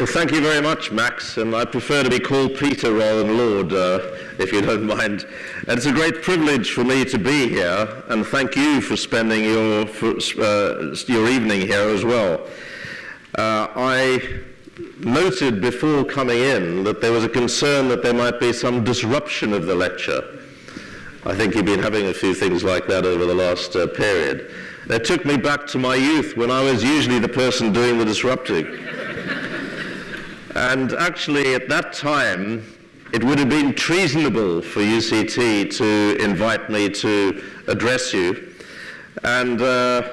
Well, thank you very much, Max, and I prefer to be called Peter rather than Lord, uh, if you don't mind. And it's a great privilege for me to be here, and thank you for spending your, for, uh, your evening here as well. Uh, I noted before coming in that there was a concern that there might be some disruption of the lecture. I think you've been having a few things like that over the last uh, period. It took me back to my youth when I was usually the person doing the disrupting. And actually, at that time, it would have been treasonable for UCT to invite me to address you. And uh,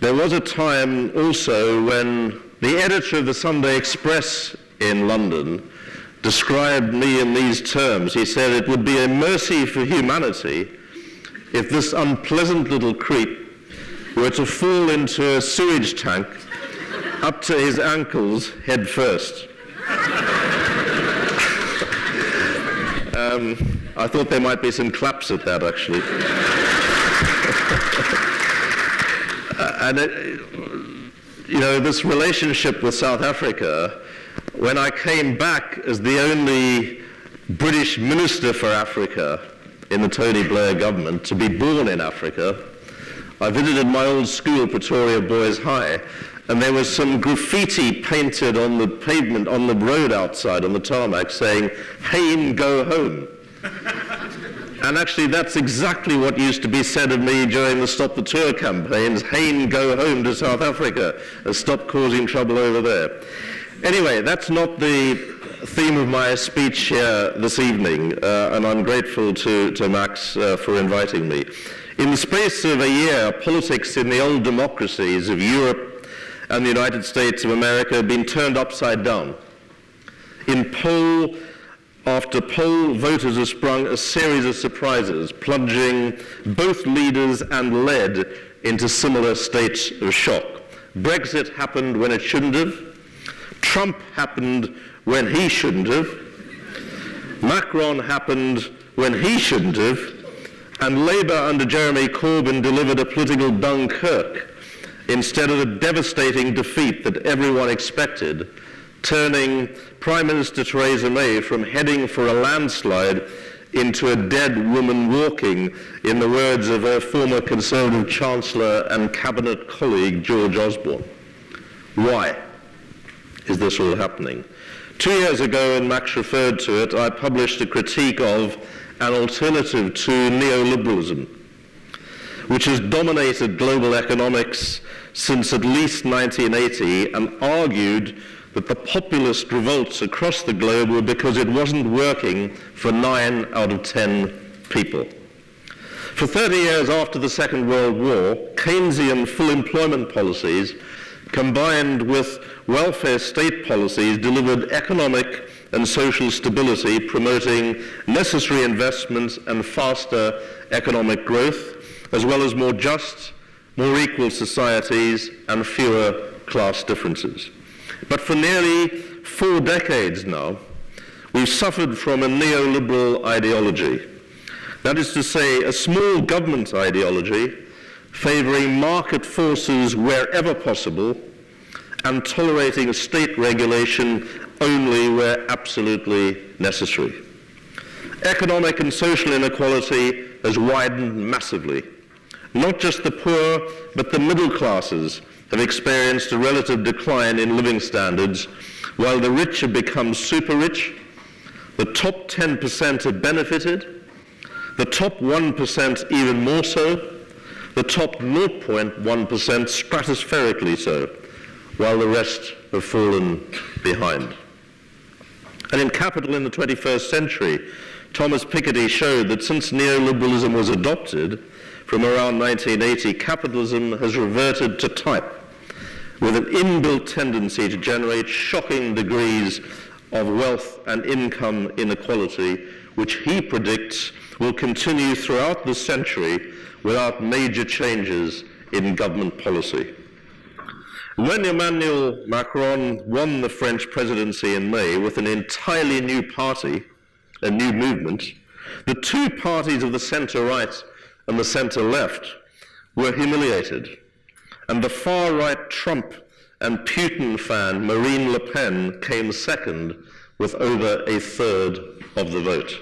there was a time also when the editor of the Sunday Express in London described me in these terms. He said it would be a mercy for humanity if this unpleasant little creep were to fall into a sewage tank up to his ankles head first. um, I thought there might be some claps at that, actually. uh, and, it, you know, this relationship with South Africa, when I came back as the only British minister for Africa in the Tony Blair government to be born in Africa, I visited my old school, Pretoria Boys High, and there was some graffiti painted on the pavement on the road outside on the tarmac saying, Hain, go home. and actually, that's exactly what used to be said of me during the Stop the Tour campaigns Hain, go home to South Africa, and stop causing trouble over there. Anyway, that's not the theme of my speech here this evening, uh, and I'm grateful to, to Max uh, for inviting me. In the space of a year, politics in the old democracies of Europe and the United States of America have been turned upside down. In poll after poll, voters have sprung a series of surprises, plunging both leaders and led into similar states of shock. Brexit happened when it shouldn't have. Trump happened when he shouldn't have. Macron happened when he shouldn't have. And Labour under Jeremy Corbyn delivered a political Dunkirk instead of the devastating defeat that everyone expected, turning Prime Minister Theresa May from heading for a landslide into a dead woman walking, in the words of her former Conservative Chancellor and Cabinet colleague George Osborne. Why is this all happening? Two years ago, and Max referred to it, I published a critique of an alternative to neoliberalism, which has dominated global economics since at least 1980 and argued that the populist revolts across the globe were because it wasn't working for nine out of ten people. For 30 years after the Second World War, Keynesian full employment policies combined with welfare state policies delivered economic and social stability, promoting necessary investments and faster economic growth, as well as more just more equal societies, and fewer class differences. But for nearly four decades now, we've suffered from a neoliberal ideology. That is to say, a small government ideology favoring market forces wherever possible and tolerating state regulation only where absolutely necessary. Economic and social inequality has widened massively not just the poor, but the middle classes have experienced a relative decline in living standards, while the rich have become super rich, the top 10% have benefited, the top 1% even more so, the top 0.1% stratospherically so, while the rest have fallen behind. And in Capital in the 21st century, Thomas Piketty showed that since neoliberalism was adopted, from around 1980, capitalism has reverted to type with an inbuilt tendency to generate shocking degrees of wealth and income inequality, which he predicts will continue throughout the century without major changes in government policy. When Emmanuel Macron won the French presidency in May with an entirely new party, a new movement, the two parties of the center right and the center left were humiliated. And the far right Trump and Putin fan Marine Le Pen came second with over a third of the vote.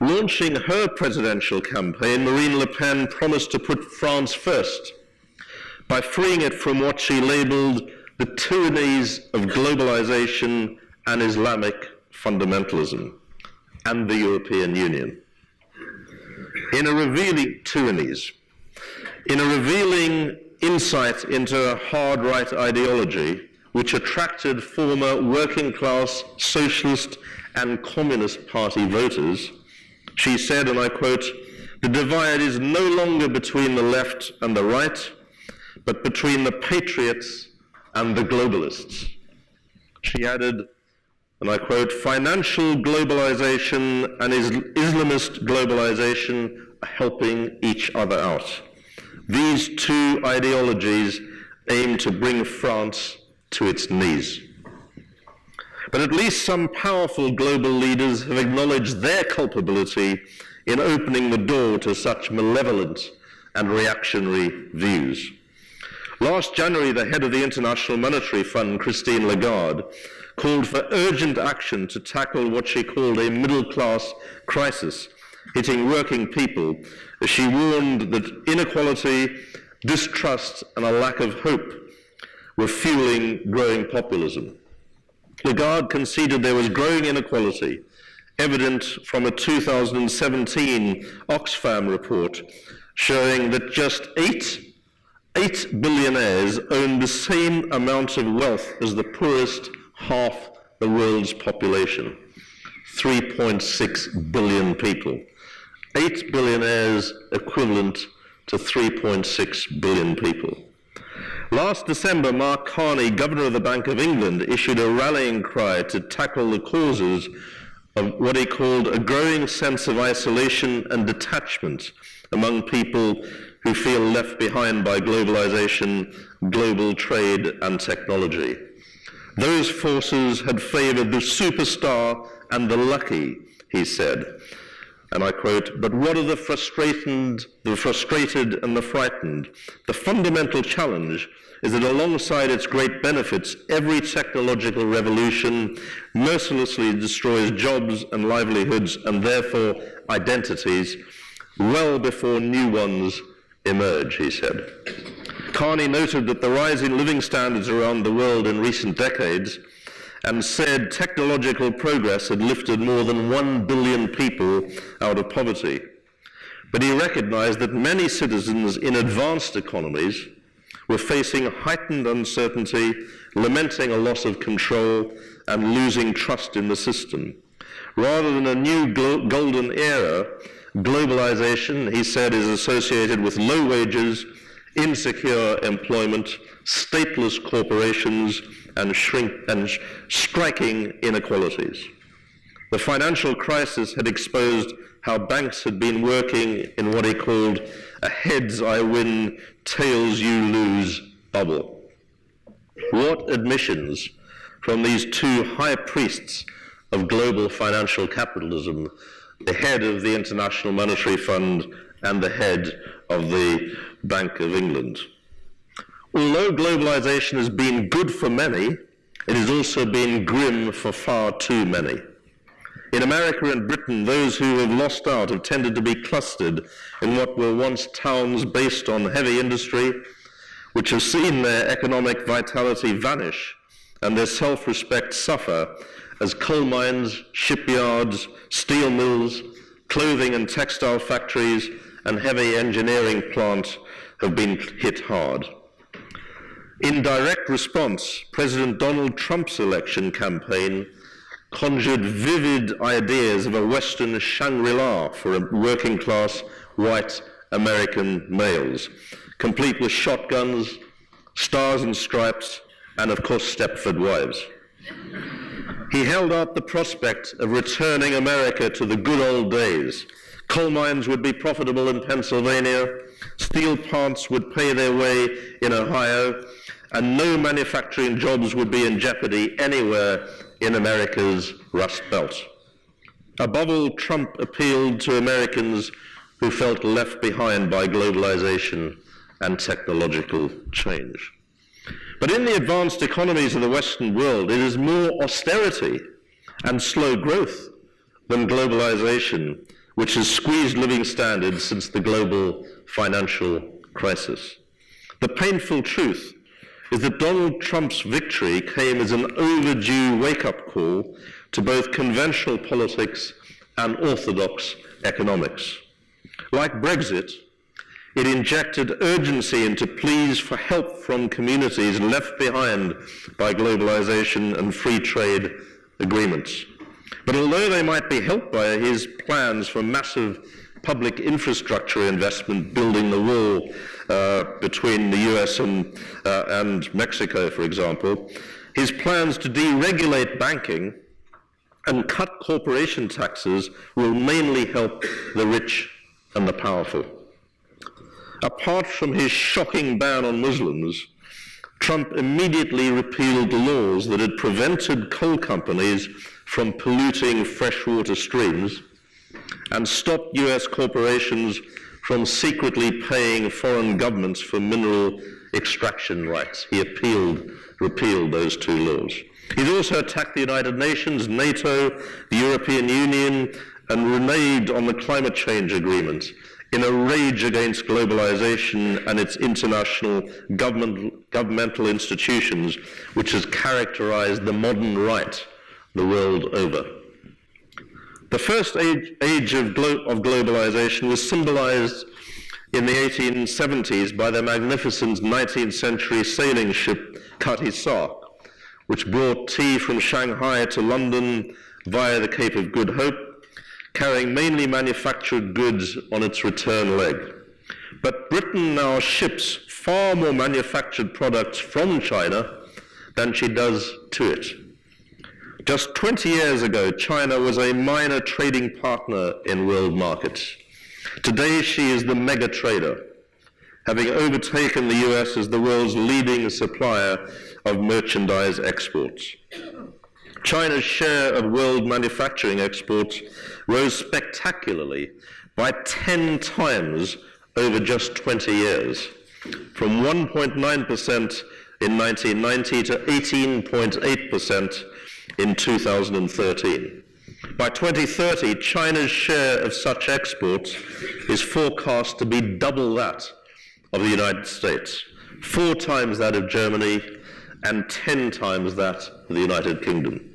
Launching her presidential campaign, Marine Le Pen promised to put France first by freeing it from what she labeled the tyrannies of globalization and Islamic fundamentalism and the European Union. In a revealing tyrannies, in a revealing insight into a hard right ideology which attracted former working class socialist and communist party voters, she said, and I quote, the divide is no longer between the left and the right, but between the patriots and the globalists. She added, and I quote, financial globalization and Islamist globalization are helping each other out. These two ideologies aim to bring France to its knees. But at least some powerful global leaders have acknowledged their culpability in opening the door to such malevolent and reactionary views. Last January, the head of the International Monetary Fund, Christine Lagarde, called for urgent action to tackle what she called a middle class crisis hitting working people she warned that inequality, distrust, and a lack of hope were fueling growing populism. Lagarde conceded there was growing inequality, evident from a 2017 Oxfam report showing that just eight, eight billionaires own the same amount of wealth as the poorest half the world's population 3.6 billion people. Eight billionaires equivalent to 3.6 billion people. Last December, Mark Carney, Governor of the Bank of England, issued a rallying cry to tackle the causes of what he called a growing sense of isolation and detachment among people who feel left behind by globalization, global trade, and technology. Those forces had favored the superstar and the lucky, he said. And I quote, but what are the frustrated, the frustrated and the frightened? The fundamental challenge is that alongside its great benefits, every technological revolution mercilessly destroys jobs and livelihoods and therefore identities well before new ones emerge, he said. Carney noted that the rise in living standards around the world in recent decades and said technological progress had lifted more than one billion people out of poverty. But he recognized that many citizens in advanced economies were facing heightened uncertainty, lamenting a loss of control, and losing trust in the system. Rather than a new golden era, globalization, he said, is associated with low wages, insecure employment, stateless corporations, and, shrink, and striking inequalities. The financial crisis had exposed how banks had been working in what he called a heads I win, tails you lose bubble. What admissions from these two high priests of global financial capitalism, the head of the International Monetary Fund and the head of the Bank of England. Although globalization has been good for many, it has also been grim for far too many. In America and Britain, those who have lost out have tended to be clustered in what were once towns based on heavy industry, which have seen their economic vitality vanish and their self-respect suffer as coal mines, shipyards, steel mills, clothing and textile factories, and heavy engineering plants have been hit hard. In direct response, President Donald Trump's election campaign conjured vivid ideas of a Western Shangri-La for working class white American males, complete with shotguns, stars and stripes, and of course Stepford wives. He held out the prospect of returning America to the good old days. Coal mines would be profitable in Pennsylvania, steel plants would pay their way in Ohio, and no manufacturing jobs would be in jeopardy anywhere in America's Rust Belt. Above all, Trump appealed to Americans who felt left behind by globalization and technological change. But in the advanced economies of the Western world, it is more austerity and slow growth than globalization, which has squeezed living standards since the global financial crisis. The painful truth is that Donald Trump's victory came as an overdue wake-up call to both conventional politics and orthodox economics. Like Brexit, it injected urgency into pleas for help from communities left behind by globalization and free trade agreements. But although they might be helped by his plans for massive public infrastructure investment building the wall uh, between the US and, uh, and Mexico, for example, his plans to deregulate banking and cut corporation taxes will mainly help the rich and the powerful. Apart from his shocking ban on Muslims, Trump immediately repealed the laws that had prevented coal companies from polluting freshwater streams and stopped US corporations from secretly paying foreign governments for mineral extraction rights. He appealed, repealed those two laws. He's also attacked the United Nations, NATO, the European Union, and reneged on the climate change agreement in a rage against globalization and its international government, governmental institutions, which has characterized the modern right the world over. The first age, age of, glo of globalization was symbolized in the 1870s by the magnificent 19th century sailing ship Sark, which brought tea from Shanghai to London via the Cape of Good Hope, carrying mainly manufactured goods on its return leg. But Britain now ships far more manufactured products from China than she does to it. Just 20 years ago, China was a minor trading partner in world markets. Today, she is the mega trader, having overtaken the US as the world's leading supplier of merchandise exports. China's share of world manufacturing exports rose spectacularly by 10 times over just 20 years, from 1.9% in 1990 to 18.8% in 2013. By 2030, China's share of such exports is forecast to be double that of the United States, four times that of Germany, and 10 times that of the United Kingdom.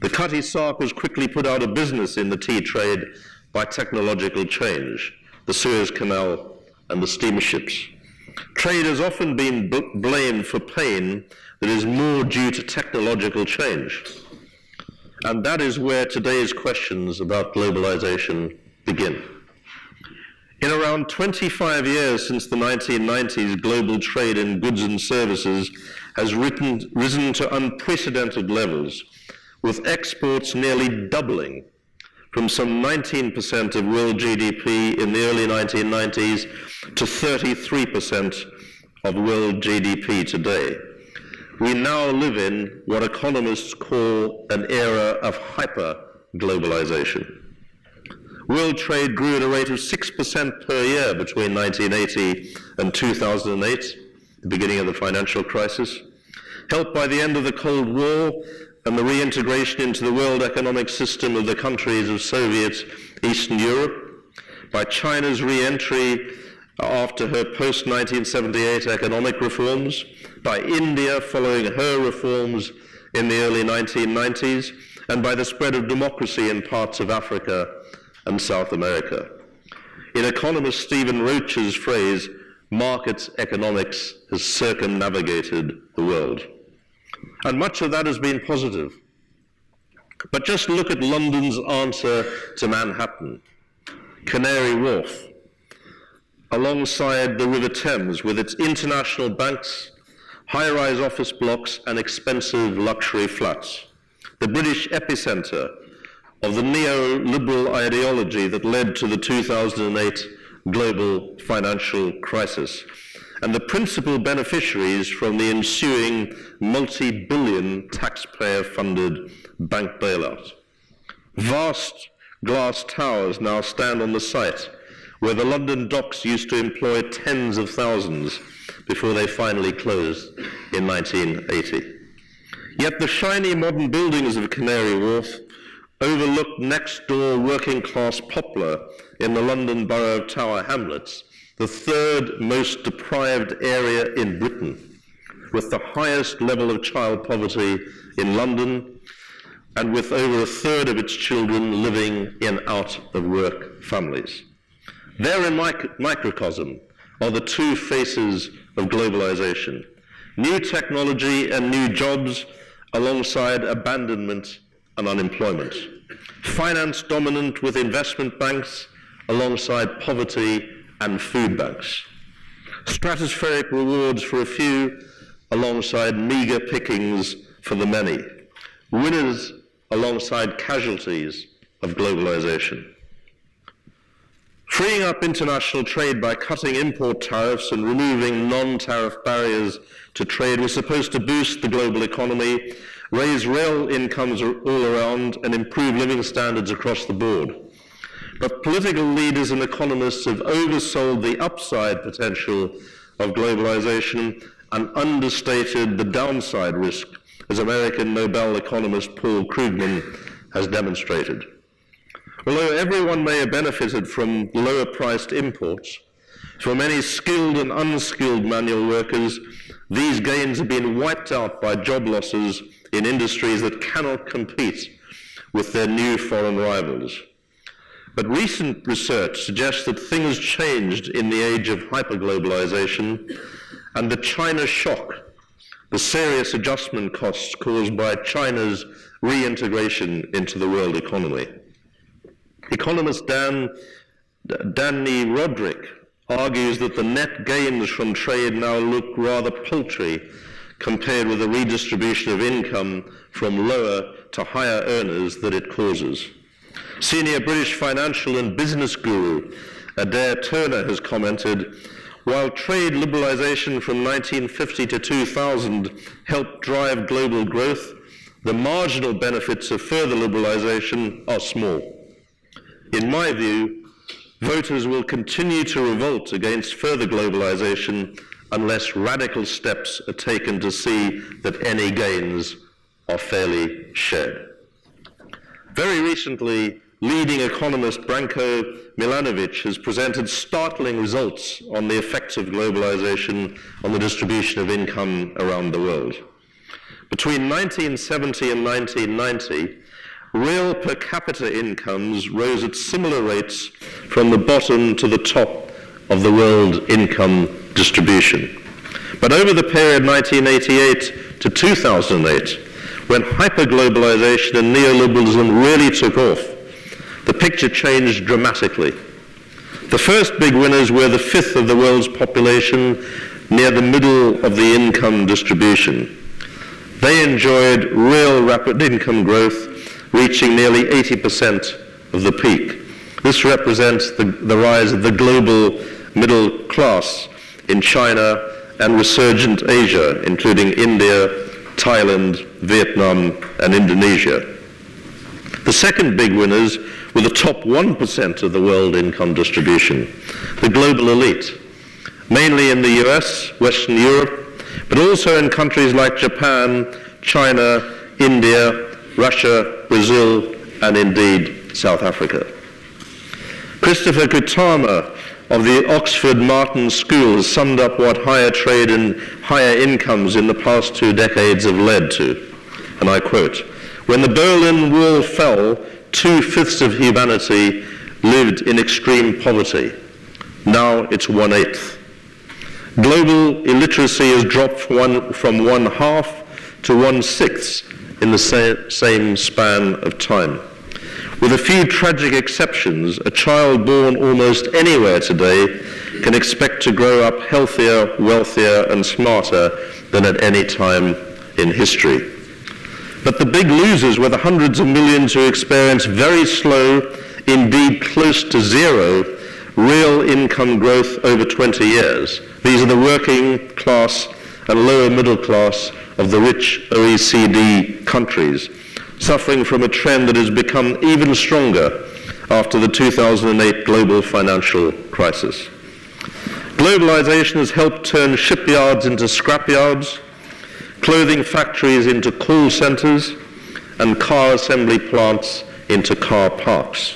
The Cutty Sark was quickly put out of business in the tea trade by technological change, the Suez Canal and the steamships. Trade has often been blamed for pain that is more due to technological change. And that is where today's questions about globalization begin. In around 25 years since the 1990s, global trade in goods and services has written, risen to unprecedented levels, with exports nearly doubling from some 19% of world GDP in the early 1990s to 33% of world GDP today. We now live in what economists call an era of hyper-globalization. World trade grew at a rate of 6% per year between 1980 and 2008, the beginning of the financial crisis. Helped by the end of the Cold War and the reintegration into the world economic system of the countries of Soviet Eastern Europe, by China's re-entry after her post-1978 economic reforms, by India following her reforms in the early 1990s, and by the spread of democracy in parts of Africa and South America. In economist Stephen Roach's phrase, markets economics has circumnavigated the world. And much of that has been positive. But just look at London's answer to Manhattan, Canary Wharf, alongside the River Thames with its international banks, high-rise office blocks and expensive luxury flats. The British epicenter of the neoliberal ideology that led to the 2008 global financial crisis and the principal beneficiaries from the ensuing multi-billion taxpayer-funded bank bailout. Vast glass towers now stand on the site where the London docks used to employ tens of thousands before they finally closed in 1980. Yet the shiny modern buildings of Canary Wharf overlook next-door working-class Poplar in the London borough of Tower Hamlets, the third most deprived area in Britain, with the highest level of child poverty in London, and with over a third of its children living in out-of-work families. There in mic- microcosm are the two faces of globalization. New technology and new jobs alongside abandonment and unemployment. Finance dominant with investment banks alongside poverty and food banks. Stratospheric rewards for a few alongside meager pickings for the many. Winners alongside casualties of globalization. Freeing up international trade by cutting import tariffs and removing non-tariff barriers to trade was supposed to boost the global economy, raise real incomes all around, and improve living standards across the board. But political leaders and economists have oversold the upside potential of globalization and understated the downside risk, as American Nobel economist Paul Krugman has demonstrated. Although everyone may have benefited from lower priced imports, for many skilled and unskilled manual workers, these gains have been wiped out by job losses in industries that cannot compete with their new foreign rivals. But recent research suggests that things changed in the age of hyperglobalization and the China shock, the serious adjustment costs caused by China's reintegration into the world economy. Economist Dan, Dani Rodrik argues that the net gains from trade now look rather paltry compared with the redistribution of income from lower to higher earners that it causes. Senior British financial and business guru Adair Turner has commented, while trade liberalization from 1950 to 2000 helped drive global growth, the marginal benefits of further liberalization are small. In my view, voters will continue to revolt against further globalization unless radical steps are taken to see that any gains are fairly shared. Very recently, leading economist Branko Milanovic has presented startling results on the effects of globalization on the distribution of income around the world. Between 1970 and 1990, real per capita incomes rose at similar rates from the bottom to the top of the world income distribution. But over the period 1988 to 2008, when hyperglobalization and neoliberalism really took off, the picture changed dramatically. The first big winners were the fifth of the world's population near the middle of the income distribution. They enjoyed real rapid income growth reaching nearly 80% of the peak. This represents the, the rise of the global middle class in China and resurgent Asia, including India, Thailand, Vietnam, and Indonesia. The second big winners were the top 1% of the world income distribution, the global elite, mainly in the US, Western Europe, but also in countries like Japan, China, India, Russia, Brazil, and indeed South Africa. Christopher Kutarna of the Oxford Martin School summed up what higher trade and higher incomes in the past two decades have led to. And I quote, when the Berlin Wall fell, two-fifths of humanity lived in extreme poverty. Now it's one-eighth. Global illiteracy has dropped from one, from one half to one-sixth in the sa- same span of time. With a few tragic exceptions, a child born almost anywhere today can expect to grow up healthier, wealthier, and smarter than at any time in history. But the big losers were the hundreds of millions who experienced very slow, indeed close to zero, real income growth over 20 years. These are the working class and lower middle class of the rich OECD countries, suffering from a trend that has become even stronger after the 2008 global financial crisis. Globalization has helped turn shipyards into scrapyards, clothing factories into call centers, and car assembly plants into car parks.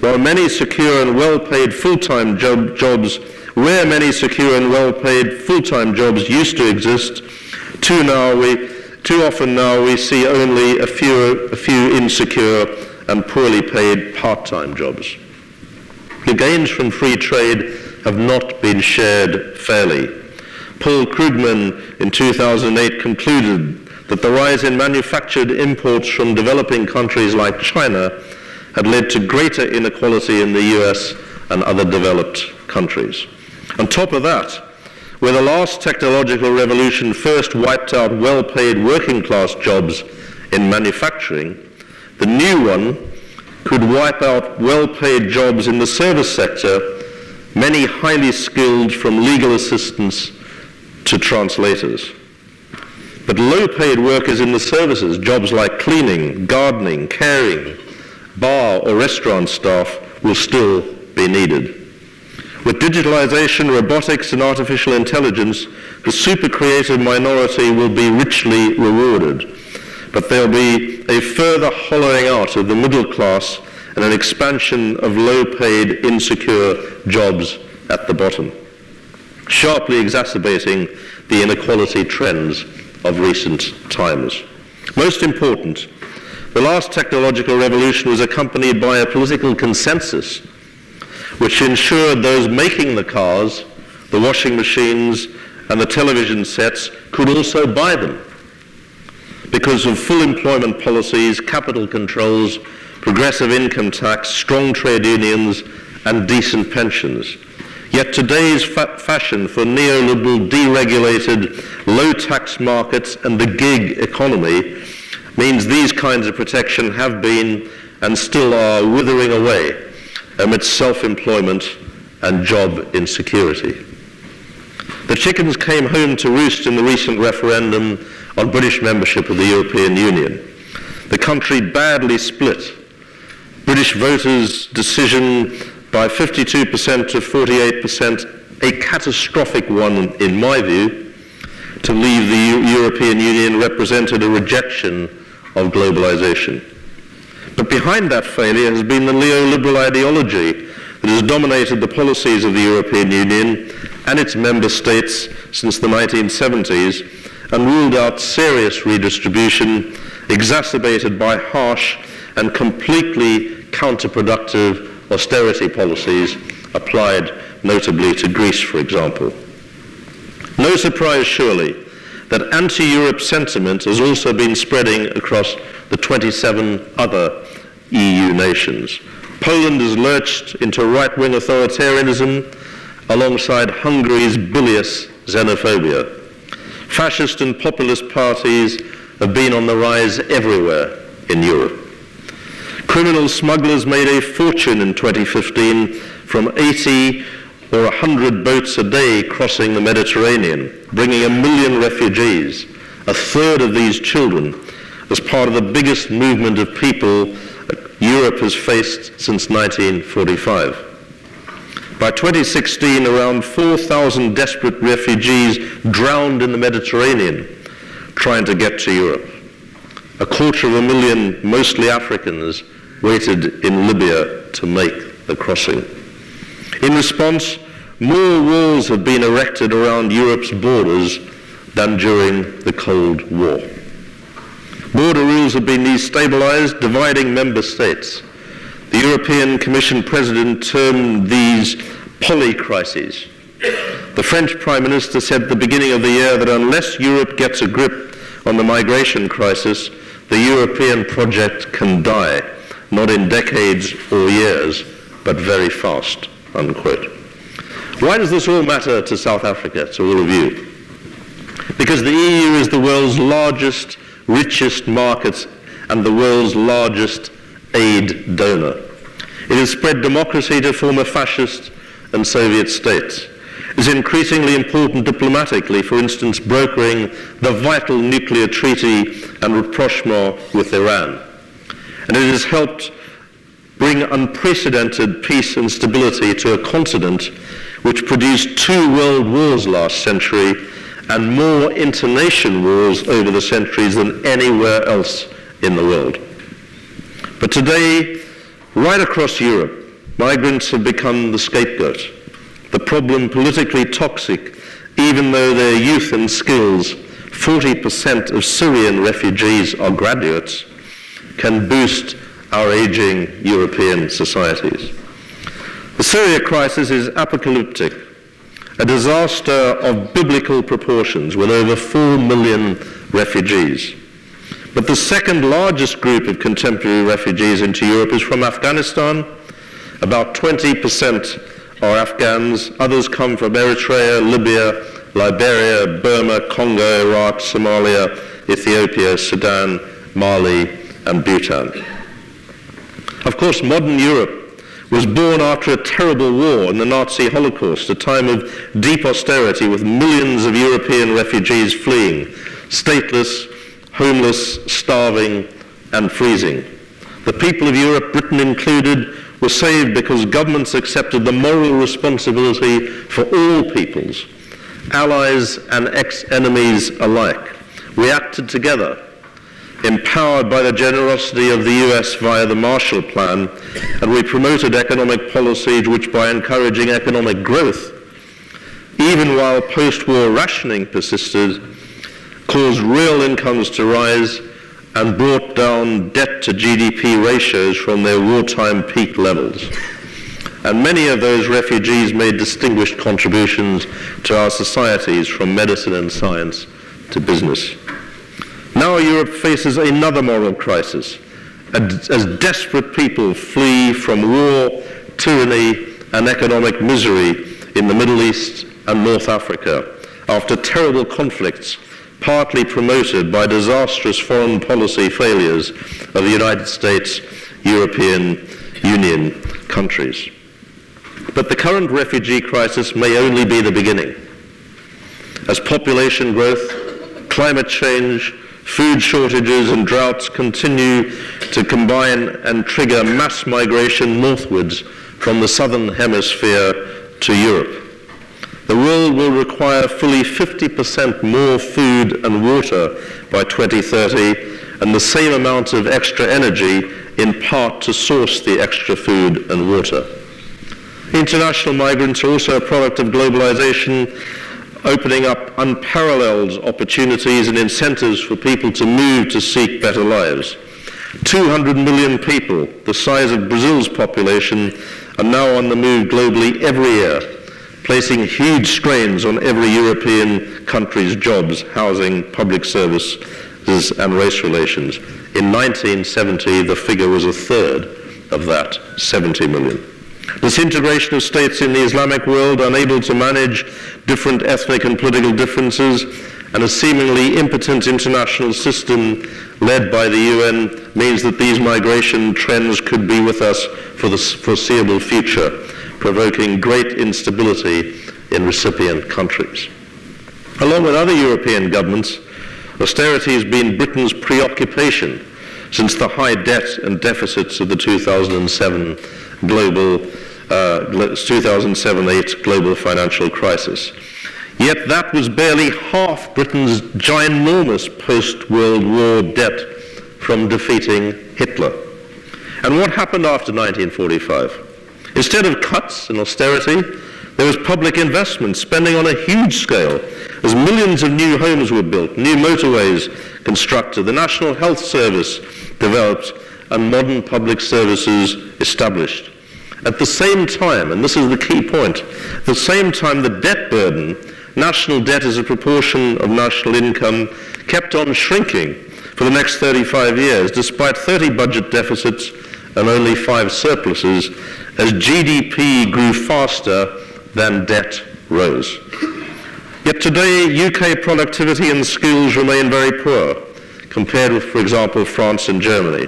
While many secure and well-paid full-time job, jobs, where many secure and well-paid full-time jobs used to exist, too now we, too often now we see only a few, a few insecure and poorly paid part-time jobs. The gains from free trade have not been shared fairly. Paul Krugman in 2008 concluded that the rise in manufactured imports from developing countries like China had led to greater inequality in the US and other developed countries. On top of that, where the last technological revolution first wiped out well-paid working class jobs in manufacturing, the new one could wipe out well-paid jobs in the service sector, many highly skilled from legal assistants to translators. But low-paid workers in the services, jobs like cleaning, gardening, caring, bar or restaurant staff will still be needed. With digitalization, robotics, and artificial intelligence, the super creative minority will be richly rewarded. But there'll be a further hollowing out of the middle class and an expansion of low-paid, insecure jobs at the bottom, sharply exacerbating the inequality trends of recent times. Most important, the last technological revolution was accompanied by a political consensus which ensured those making the cars, the washing machines, and the television sets could also buy them because of full employment policies, capital controls, progressive income tax, strong trade unions, and decent pensions. Yet today's fa fashion for neoliberal, deregulated, low-tax markets and the gig economy means these kinds of protection have been and still are withering away amidst self-employment and job insecurity. The chickens came home to roost in the recent referendum on British membership of the European Union. The country badly split. British voters' decision by 52% to 48%, a catastrophic one in my view, to leave the European Union represented a rejection of globalization. But behind that failure has been the neoliberal ideology that has dominated the policies of the European Union and its member states since the 1970s and ruled out serious redistribution exacerbated by harsh and completely counterproductive austerity policies applied notably to Greece, for example. No surprise, surely, that anti-Europe sentiment has also been spreading across the 27 other EU nations. Poland has lurched into right-wing authoritarianism alongside Hungary's bilious xenophobia. Fascist and populist parties have been on the rise everywhere in Europe. Criminal smugglers made a fortune in 2015 from 80 or 100 boats a day crossing the Mediterranean, bringing a million refugees, a third of these children, as part of the biggest movement of people Europe has faced since 1945. By 2016, around 4,000 desperate refugees drowned in the Mediterranean trying to get to Europe. A quarter of a million, mostly Africans, waited in Libya to make the crossing. In response, more walls have been erected around Europe's borders than during the Cold War. Border rules have been destabilized, dividing member states. The European Commission President termed these polycrises. The French Prime Minister said at the beginning of the year that unless Europe gets a grip on the migration crisis, the European project can die, not in decades or years, but very fast, unquote. Why does this all matter to South Africa, to all of you? Because the EU is the world's largest, richest market and the world's largest aid donor. It has spread democracy to former fascist and Soviet states. It is increasingly important diplomatically, for instance, brokering the vital nuclear treaty and rapprochement with Iran. And it has helped bring unprecedented peace and stability to a continent which produced two world wars last century and more internation wars over the centuries than anywhere else in the world. But today, right across Europe, migrants have become the scapegoat, the problem politically toxic, even though their youth and skills, 40% of Syrian refugees are graduates, can boost our aging European societies. The Syria crisis is apocalyptic, a disaster of biblical proportions with over 4 million refugees. But the second largest group of contemporary refugees into Europe is from Afghanistan. About 20% are Afghans. Others come from Eritrea, Libya, Liberia, Burma, Congo, Iraq, Somalia, Ethiopia, Sudan, Mali, and Bhutan. Of course, modern Europe was born after a terrible war and the Nazi Holocaust, a time of deep austerity with millions of European refugees fleeing, stateless, homeless, starving, and freezing. The people of Europe, Britain included, were saved because governments accepted the moral responsibility for all peoples, allies and ex-enemies alike, reacted together, empowered by the generosity of the US via the Marshall Plan, and we promoted economic policies which, by encouraging economic growth, even while post-war rationing persisted, caused real incomes to rise and brought down debt to GDP ratios from their wartime peak levels. And many of those refugees made distinguished contributions to our societies from medicine and science to business. Now Europe faces another moral crisis as desperate people flee from war, tyranny, and economic misery in the Middle East and North Africa after terrible conflicts partly promoted by disastrous foreign policy failures of the United States, European Union countries. But the current refugee crisis may only be the beginning. As population growth, climate change, food shortages and droughts continue to combine and trigger mass migration northwards from the southern hemisphere to Europe the world will require fully 50% more food and water by 2030 and the same amount of extra energy in part to source the extra food and water. International migrants are also a product of globalization, opening up unparalleled opportunities and incentives for people to move to seek better lives. 200 million people, the size of Brazil's population, are now on the move globally every year placing huge strains on every European country's jobs, housing, public services, and race relations. In 1970, the figure was a third of that, 70 million. This integration of states in the Islamic world, unable to manage different ethnic and political differences, and a seemingly impotent international system led by the UN means that these migration trends could be with us for the foreseeable future provoking great instability in recipient countries. Along with other European governments, austerity has been Britain's preoccupation since the high debt and deficits of the 2007 global uh, 2007-8 global financial crisis. Yet that was barely half Britain's ginormous post-World War debt from defeating Hitler. And what happened after 1945? Instead of cuts and austerity, there was public investment, spending on a huge scale, as millions of new homes were built, new motorways constructed, the National Health Service developed, and modern public services established. At the same time, and this is the key point, at the same time the debt burden, national debt as a proportion of national income, kept on shrinking for the next 35 years, despite 30 budget deficits and only five surpluses, as GDP grew faster than debt rose. Yet today, UK productivity and skills remain very poor compared with, for example, France and Germany.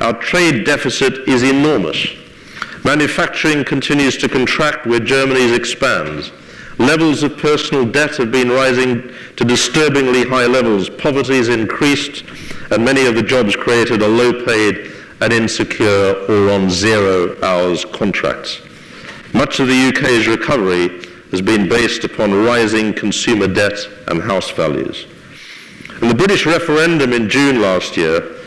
Our trade deficit is enormous. Manufacturing continues to contract where Germany's expands. Levels of personal debt have been rising to disturbingly high levels. Poverty has increased, and many of the jobs created are low-paid and insecure or on zero hours contracts. Much of the UK's recovery has been based upon rising consumer debt and house values. And the British referendum in June last year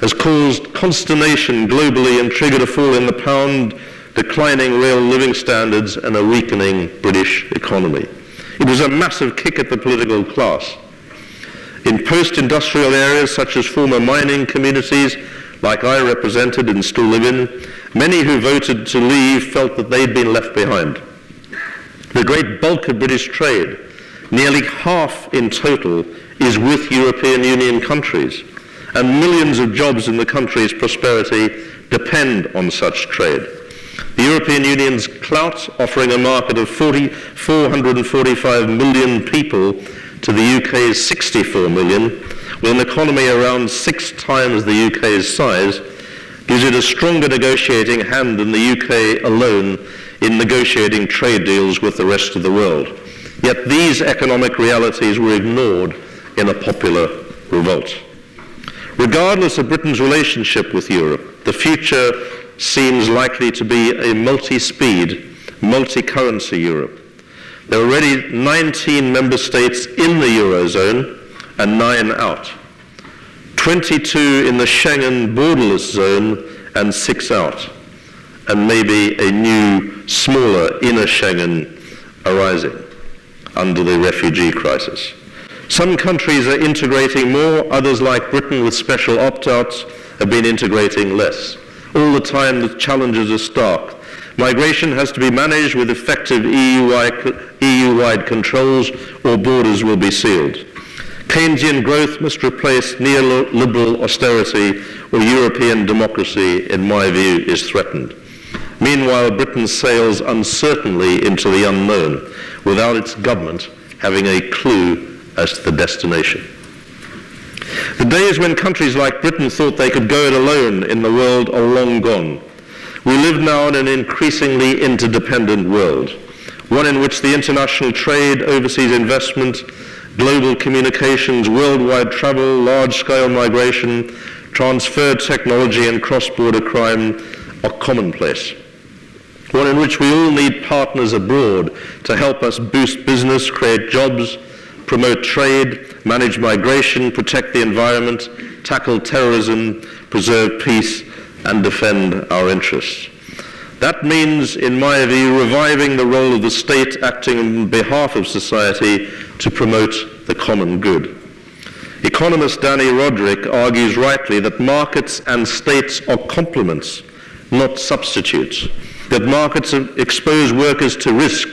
has caused consternation globally and triggered a fall in the pound, declining real living standards and a weakening British economy. It was a massive kick at the political class. In post-industrial areas such as former mining communities, like I represented and still live in, many who voted to leave felt that they'd been left behind. The great bulk of British trade, nearly half in total, is with European Union countries, and millions of jobs in the country's prosperity depend on such trade. The European Union's clout, offering a market of 40, 445 million people to the UK's 64 million, with an economy around six times the UK's size, gives it a stronger negotiating hand than the UK alone in negotiating trade deals with the rest of the world. Yet these economic realities were ignored in a popular revolt. Regardless of Britain's relationship with Europe, the future seems likely to be a multi-speed, multi-currency Europe. There are already 19 member states in the Eurozone and nine out. 22 in the Schengen borderless zone and six out. And maybe a new, smaller inner Schengen arising under the refugee crisis. Some countries are integrating more, others like Britain with special opt-outs have been integrating less. All the time the challenges are stark. Migration has to be managed with effective EU-wide, controls or borders will be sealed. Keynesian growth must replace neoliberal austerity or European democracy, in my view, is threatened. Meanwhile, Britain sails uncertainly into the unknown without its government having a clue as to the destination. The days when countries like Britain thought they could go it alone in the world are long gone. We live now in an increasingly interdependent world, one in which the international trade, overseas investment, global communications, worldwide travel, large-scale migration, transferred technology and cross-border crime are commonplace. One in which we all need partners abroad to help us boost business, create jobs, promote trade, manage migration, protect the environment, tackle terrorism, preserve peace, and defend our interests. That means, in my view, reviving the role of the state acting on behalf of society to promote the common good. Economist Dani Rodrik argues rightly that markets and states are complements, not substitutes, that markets expose workers to risk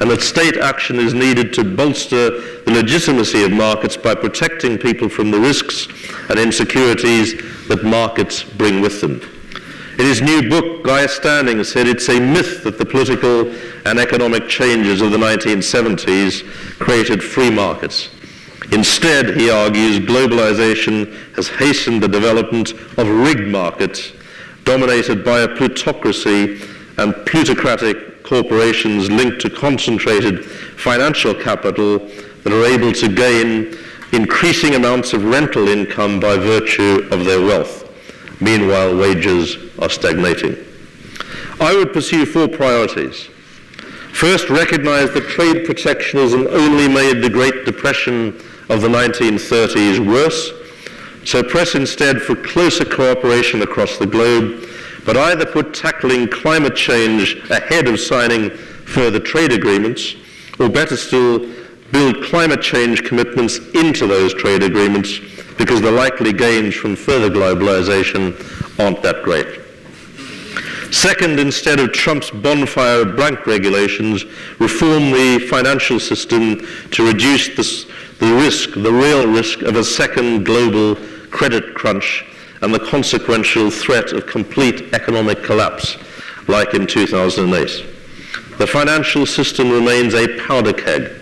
and that state action is needed to bolster the legitimacy of markets by protecting people from the risks and insecurities that markets bring with them. In his new book, Guy Standing said it's a myth that the political and economic changes of the 1970s created free markets. Instead, he argues, globalization has hastened the development of rigged markets dominated by a plutocracy and plutocratic corporations linked to concentrated financial capital that are able to gain increasing amounts of rental income by virtue of their wealth. Meanwhile, wages are stagnating. I would pursue four priorities. First, recognize that trade protectionism only made the Great Depression of the 1930s worse, so press instead for closer cooperation across the globe but either put tackling climate change ahead of signing further trade agreements, or better still, build climate change commitments into those trade agreements because the likely gains from further globalization aren't that great. Second, instead of Trump's bonfire of bank regulations, reform the financial system to reduce the, the risk, the real risk of a second global credit crunch and the consequential threat of complete economic collapse, like in 2008. The financial system remains a powder keg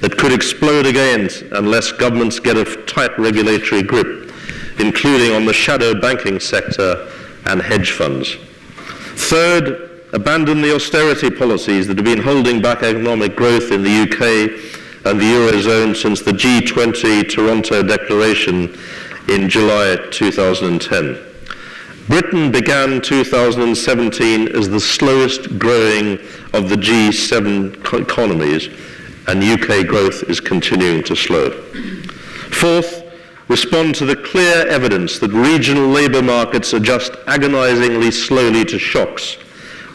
that could explode again unless governments get a tight regulatory grip, including on the shadow banking sector and hedge funds. Third, abandon the austerity policies that have been holding back economic growth in the UK and the Eurozone since the G20 Toronto Declaration in July 2010. Britain began 2017 as the slowest growing of the G7 economies, and UK growth is continuing to slow. Fourth, respond to the clear evidence that regional labour markets adjust agonizingly slowly to shocks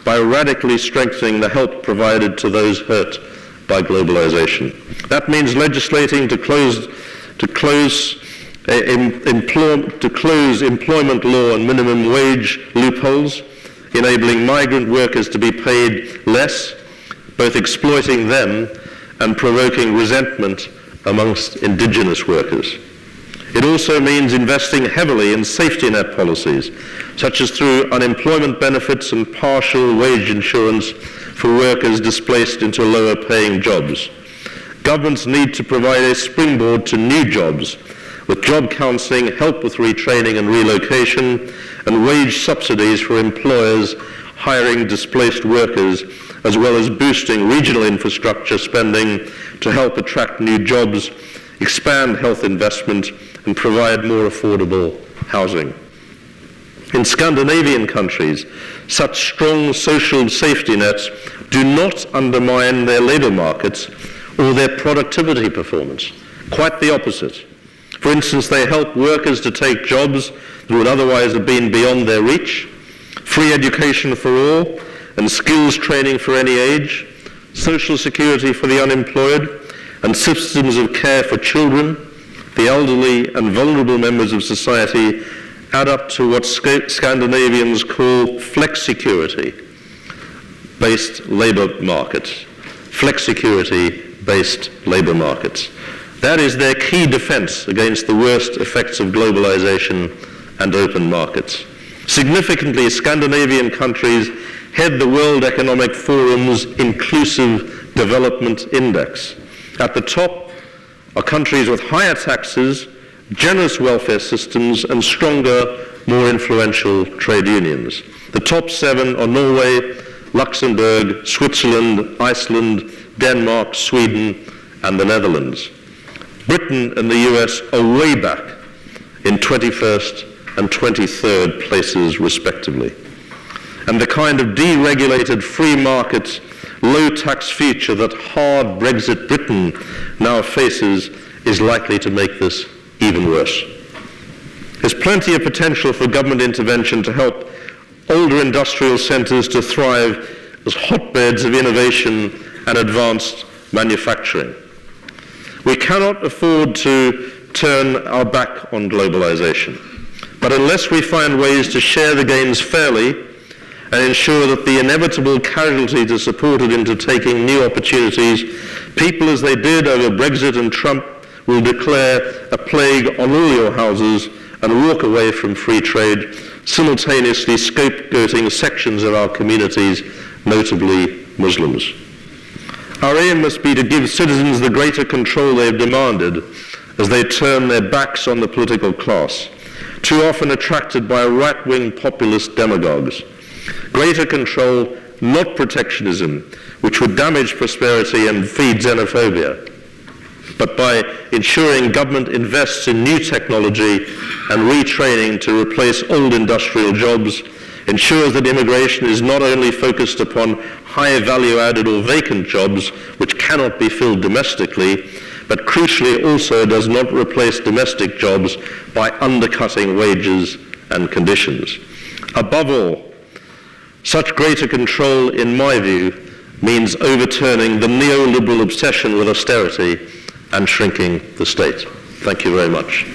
by radically strengthening the help provided to those hurt by globalization. That means legislating to close, to close, employ, to close employment law and minimum wage loopholes, enabling migrant workers to be paid less, both exploiting them and provoking resentment amongst indigenous workers. It also means investing heavily in safety net policies, such as through unemployment benefits and partial wage insurance for workers displaced into lower paying jobs. Governments need to provide a springboard to new jobs with job counselling, help with retraining and relocation, and wage subsidies for employers hiring displaced workers, as well as boosting regional infrastructure spending to help attract new jobs, expand health investment, and provide more affordable housing. In Scandinavian countries, such strong social safety nets do not undermine their labour markets or their productivity performance. Quite the opposite. For instance, they help workers to take jobs that would otherwise have been beyond their reach, free education for all, and skills training for any age, social security for the unemployed, and systems of care for children, the elderly and vulnerable members of society add up to what Scandinavians call flexicurity based labour markets. Flexicurity based labour markets. That is their key defense against the worst effects of globalization and open markets. Significantly, Scandinavian countries head the World Economic Forum's Inclusive Development Index. At the top are countries with higher taxes, generous welfare systems, and stronger, more influential trade unions. The top seven are Norway, Luxembourg, Switzerland, Iceland, Denmark, Sweden, and the Netherlands. Britain and the US are way back in 21st and 23rd places, respectively. And the kind of deregulated free market low tax future that hard Brexit Britain now faces is likely to make this even worse. There's plenty of potential for government intervention to help older industrial centres to thrive as hotbeds of innovation and advanced manufacturing. We cannot afford to turn our back on globalization. But unless we find ways to share the gains fairly and ensure that the inevitable casualties are supported into taking new opportunities, people as they did over Brexit and Trump will declare a plague on all your houses and walk away from free trade, simultaneously scapegoating sections of our communities, notably Muslims. Our aim must be to give citizens the greater control they have demanded as they turn their backs on the political class, too often attracted by right-wing populist demagogues. Greater control, not protectionism, which would damage prosperity and feed xenophobia, but by ensuring government invests in new technology and retraining to replace old industrial jobs, ensures that immigration is not only focused upon high value added or vacant jobs which cannot be filled domestically, but crucially also does not replace domestic jobs by undercutting wages and conditions. Above all, such greater control, in my view, means overturning the neoliberal obsession with austerity and shrinking the state. Thank you very much.